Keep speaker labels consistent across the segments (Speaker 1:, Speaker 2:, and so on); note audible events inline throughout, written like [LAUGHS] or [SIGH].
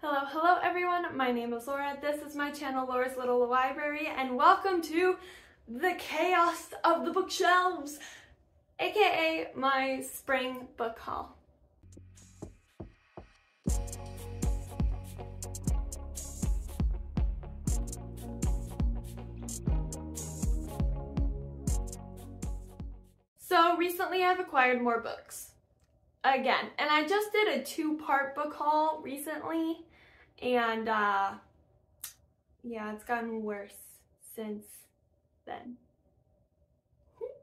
Speaker 1: Hello, hello everyone. My name is Laura. This is my channel, Laura's Little Library, and welcome to the chaos of the bookshelves, aka my spring book haul. So recently I've acquired more books. Again, and I just did a two-part book haul recently and uh, yeah, it's gotten worse since then.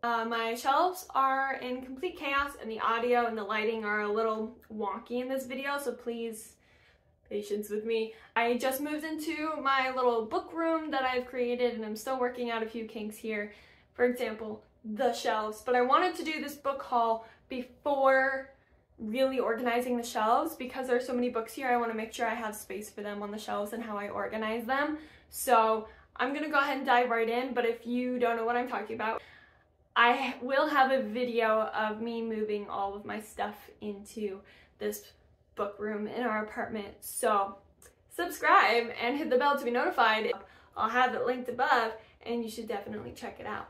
Speaker 1: Uh, my shelves are in complete chaos and the audio and the lighting are a little wonky in this video, so please patience with me. I just moved into my little book room that I've created and I'm still working out a few kinks here. For example, the shelves, but I wanted to do this book haul before really organizing the shelves because there's so many books here I want to make sure I have space for them on the shelves and how I organize them. So I'm gonna go ahead and dive right in but if you don't know what I'm talking about I will have a video of me moving all of my stuff into this book room in our apartment. So subscribe and hit the bell to be notified. I'll have it linked above and you should definitely check it out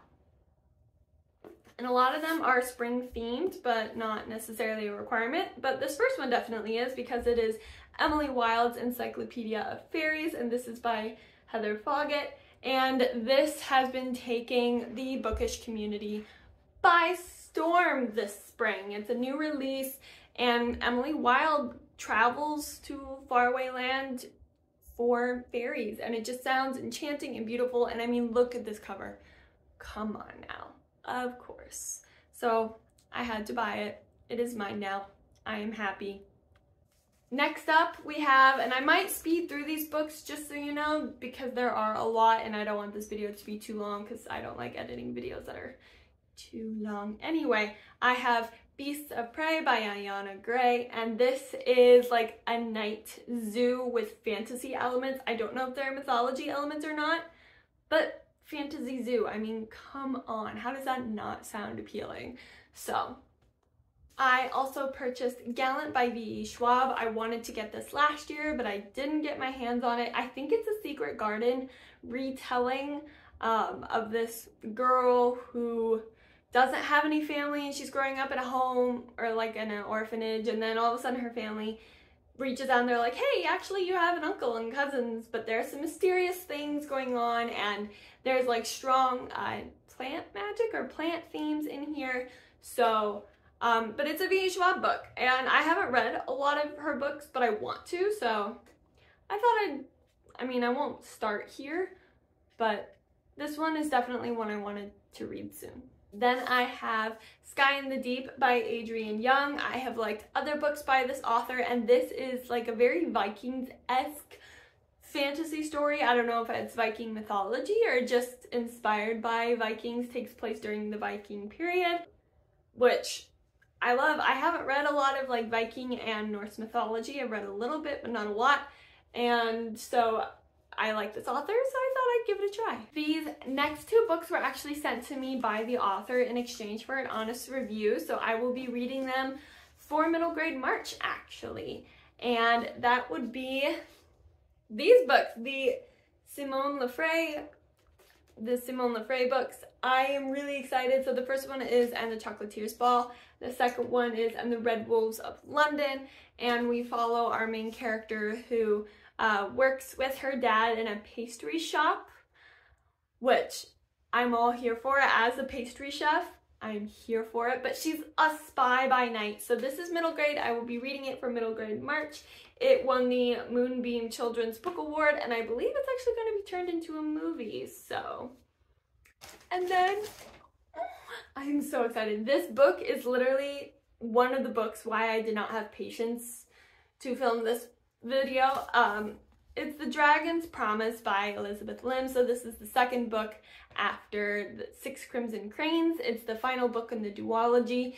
Speaker 1: and a lot of them are spring themed, but not necessarily a requirement. But this first one definitely is because it is Emily Wilde's Encyclopedia of Fairies, and this is by Heather Fawcett. And this has been taking the bookish community by storm this spring. It's a new release, and Emily Wilde travels to faraway land for fairies, and it just sounds enchanting and beautiful. And I mean, look at this cover. Come on now. Of course. So I had to buy it. It is mine now. I am happy. Next up we have, and I might speed through these books just so you know, because there are a lot and I don't want this video to be too long because I don't like editing videos that are too long. Anyway, I have Beasts of Prey by Ayana Gray, and this is like a night zoo with fantasy elements. I don't know if there are mythology elements or not, but Fantasy Zoo. I mean, come on. How does that not sound appealing? So, I also purchased Gallant by V.E. Schwab. I wanted to get this last year, but I didn't get my hands on it. I think it's a Secret Garden retelling um, of this girl who doesn't have any family and she's growing up in a home or like in an orphanage and then all of a sudden her family reaches out and they're like, hey, actually you have an uncle and cousins, but there's some mysterious things going on and there's like strong uh, plant magic or plant themes in here. So, um, but it's a V. Schwab book and I haven't read a lot of her books, but I want to. So I thought I'd, I mean, I won't start here, but this one is definitely one I wanted to read soon. Then I have Sky in the Deep by Adrienne Young. I have liked other books by this author, and this is like a very Vikings-esque fantasy story. I don't know if it's Viking mythology or just inspired by Vikings, takes place during the Viking period, which I love. I haven't read a lot of like Viking and Norse mythology. I've read a little bit, but not a lot. And so I like this author, so I give it a try. These next two books were actually sent to me by the author in exchange for an honest review, so I will be reading them for middle grade March, actually. And that would be these books, the Simone LaFray, the Simone LaFray books. I am really excited. So the first one is And the Chocolatiers Ball. The second one is And the Red Wolves of London. And we follow our main character who uh, works with her dad in a pastry shop, which I'm all here for as a pastry chef. I'm here for it, but she's a spy by night. So this is middle grade. I will be reading it for middle grade March. It won the Moonbeam Children's Book Award, and I believe it's actually going to be turned into a movie, so. And then, [GASPS] I'm so excited. This book is literally one of the books why I did not have patience to film this video. Um, it's The Dragon's Promise by Elizabeth Lim. So this is the second book after Six Crimson Cranes. It's the final book in the duology.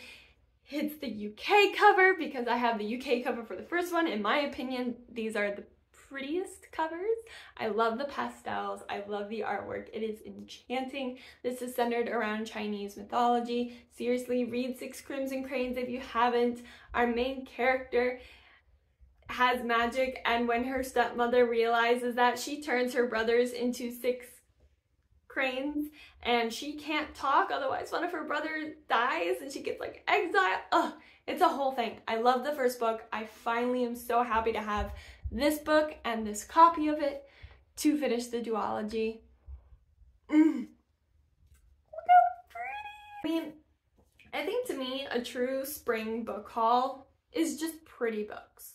Speaker 1: It's the UK cover because I have the UK cover for the first one. In my opinion, these are the prettiest covers. I love the pastels. I love the artwork. It is enchanting. This is centered around Chinese mythology. Seriously, read Six Crimson Cranes if you haven't. Our main character has magic and when her stepmother realizes that she turns her brothers into six cranes and she can't talk otherwise one of her brothers dies and she gets like exiled. Ugh, it's a whole thing. I love the first book. I finally am so happy to have this book and this copy of it to finish the duology. Mm. look how pretty. I mean i think to me a true spring book haul is just pretty books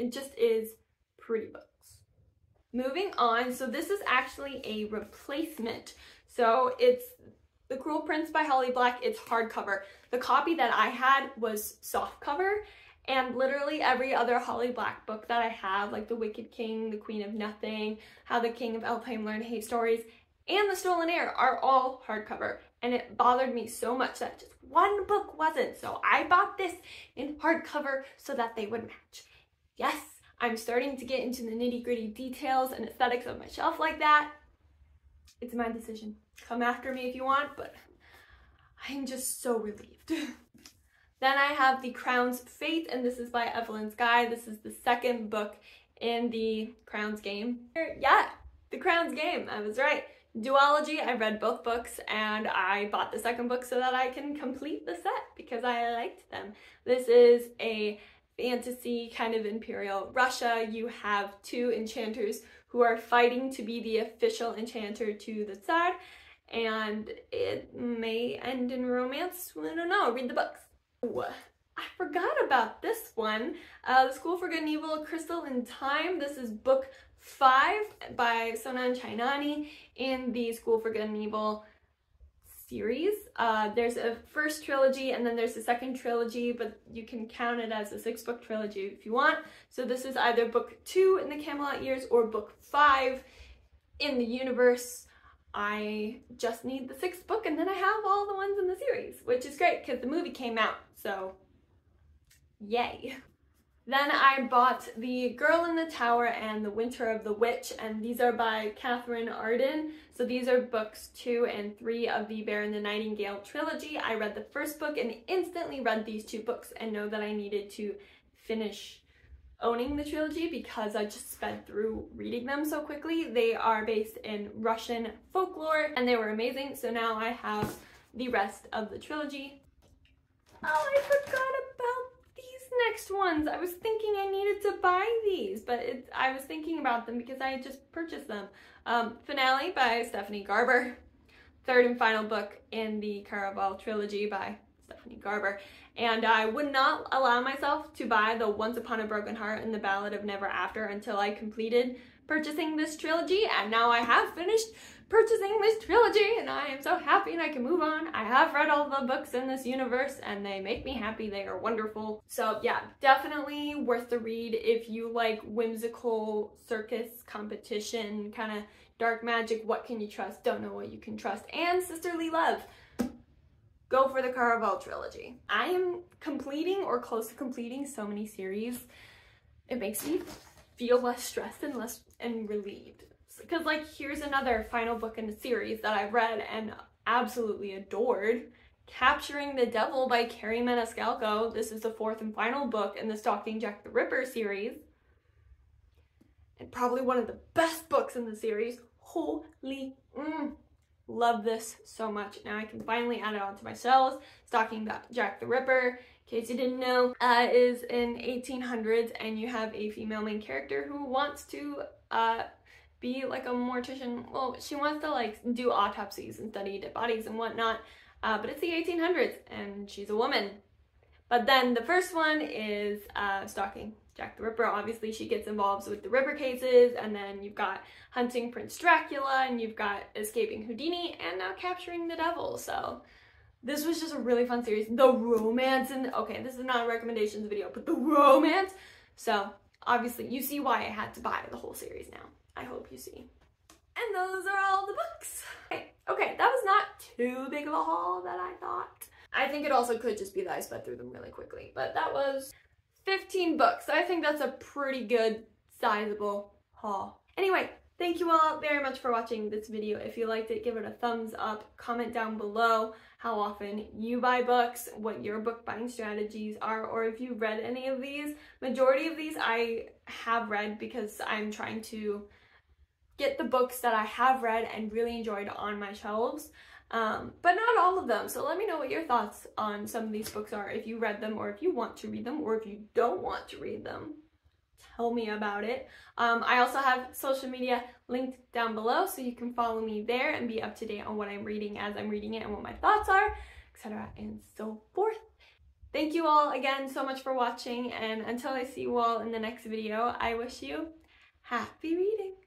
Speaker 1: it just is pretty books Moving on, so this is actually a replacement. So it's The Cruel Prince by Holly Black. It's hardcover. The copy that I had was soft cover and literally every other Holly Black book that I have, like The Wicked King, The Queen of Nothing, How the King of Elfhame Learned Hate Stories, and The Stolen Heir are all hardcover. And it bothered me so much that just one book wasn't. So I bought this in hardcover so that they would match. Yes, I'm starting to get into the nitty gritty details and aesthetics of my shelf like that. It's my decision. Come after me if you want, but I'm just so relieved. [LAUGHS] then I have The Crown's Fate, and this is by Evelyn Skye. This is the second book in the Crown's Game. Yeah, The Crown's Game, I was right. Duology, I read both books and I bought the second book so that I can complete the set because I liked them. This is a fantasy kind of imperial Russia, you have two enchanters who are fighting to be the official enchanter to the Tsar, and it may end in romance. I don't know, read the books. Ooh, I forgot about this one. Uh, the School for Good and Evil, Crystal in Time. This is book five by Soman Chainani in the School for Good and Evil series. Uh, there's a first trilogy and then there's a second trilogy, but you can count it as a six book trilogy if you want. So this is either book two in the Camelot years or book five in the universe. I just need the sixth book and then I have all the ones in the series, which is great because the movie came out, so yay. [LAUGHS] Then I bought The Girl in the Tower and The Winter of the Witch, and these are by Katherine Arden. So these are books two and three of the Bear and the Nightingale trilogy. I read the first book and instantly read these two books and know that I needed to finish owning the trilogy because I just sped through reading them so quickly. They are based in Russian folklore and they were amazing. So now I have the rest of the trilogy. Oh, I forgot next ones. I was thinking I needed to buy these, but it, I was thinking about them because I just purchased them. Um, Finale by Stephanie Garber. Third and final book in the Caraval trilogy by Stephanie Garber. And I would not allow myself to buy the Once Upon a Broken Heart and the Ballad of Never After until I completed purchasing this trilogy. And now I have finished purchasing this trilogy and I am so happy and I can move on. I have read all the books in this universe and they make me happy. They are wonderful. So yeah, definitely worth the read if you like whimsical circus competition, kind of dark magic, what can you trust, don't know what you can trust, and sisterly love. Go for the Caraval trilogy. I am completing or close to completing so many series. It makes me feel less stressed and less and relieved because like here's another final book in a series that I've read and absolutely adored. Capturing the Devil by Kerri Maniscalco. This is the fourth and final book in the Stalking Jack the Ripper series. And probably one of the best books in the series. Holy mm, love this so much. Now I can finally add it onto my shelves. Stalking Jack the Ripper, in case you didn't know, uh, is in 1800s and you have a female main character who wants to uh, be like a mortician. Well, she wants to like do autopsies and study dead bodies and whatnot. Uh, but it's the 1800s and she's a woman. But then the first one is uh, stalking Jack the Ripper. Obviously, she gets involved with the Ripper cases, and then you've got hunting Prince Dracula, and you've got escaping Houdini, and now capturing the devil. So this was just a really fun series. The romance and okay, this is not a recommendations video, but the romance. So obviously, you see why I had to buy the whole series now. I hope you see. And those are all the books. Okay, okay, that was not too big of a haul that I thought. I think it also could just be that I sped through them really quickly, but that was 15 books. I think that's a pretty good sizable haul. Anyway, Thank you all very much for watching this video. If you liked it, give it a thumbs up. Comment down below how often you buy books, what your book buying strategies are, or if you read any of these. Majority of these I have read because I'm trying to get the books that I have read and really enjoyed on my shelves. Um, but not all of them. So let me know what your thoughts on some of these books are, if you read them or if you want to read them or if you don't want to read them tell me about it. Um, I also have social media linked down below so you can follow me there and be up to date on what I'm reading as I'm reading it and what my thoughts are, etc. and so forth. Thank you all again so much for watching and until I see you all in the next video, I wish you happy reading.